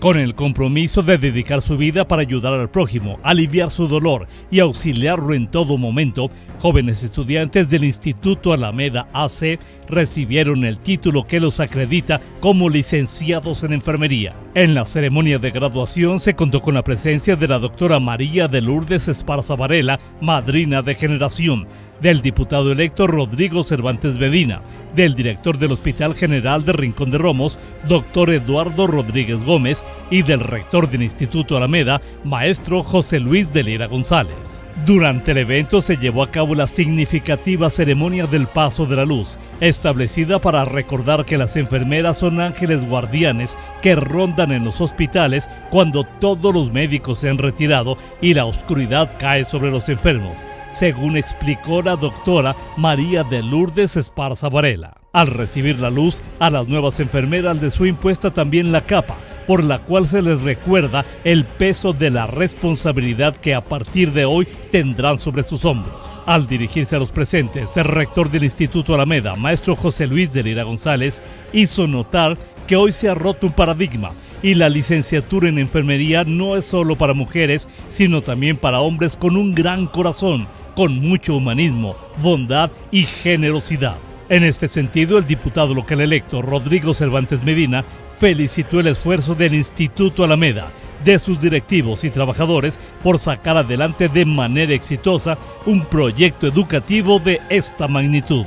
con el compromiso de dedicar su vida para ayudar al prójimo, aliviar su dolor y auxiliarlo en todo momento, jóvenes estudiantes del Instituto Alameda AC recibieron el título que los acredita como licenciados en enfermería. En la ceremonia de graduación se contó con la presencia de la doctora María de Lourdes Esparza Varela, madrina de generación, del diputado electo Rodrigo Cervantes Medina, del director del Hospital General de Rincón de Romos, doctor Eduardo Rodríguez Gómez, y del rector del Instituto Alameda, maestro José Luis de Lira González. Durante el evento se llevó a cabo la significativa ceremonia del Paso de la Luz, establecida para recordar que las enfermeras son ángeles guardianes que rondan en los hospitales cuando todos los médicos se han retirado y la oscuridad cae sobre los enfermos según explicó la doctora María de Lourdes Esparza Varela. Al recibir la luz, a las nuevas enfermeras les fue impuesta también la capa, por la cual se les recuerda el peso de la responsabilidad que a partir de hoy tendrán sobre sus hombros. Al dirigirse a los presentes, el rector del Instituto Alameda, maestro José Luis de Lira González, hizo notar que hoy se ha roto un paradigma y la licenciatura en enfermería no es solo para mujeres, sino también para hombres con un gran corazón con mucho humanismo, bondad y generosidad. En este sentido, el diputado local electo Rodrigo Cervantes Medina felicitó el esfuerzo del Instituto Alameda, de sus directivos y trabajadores por sacar adelante de manera exitosa un proyecto educativo de esta magnitud.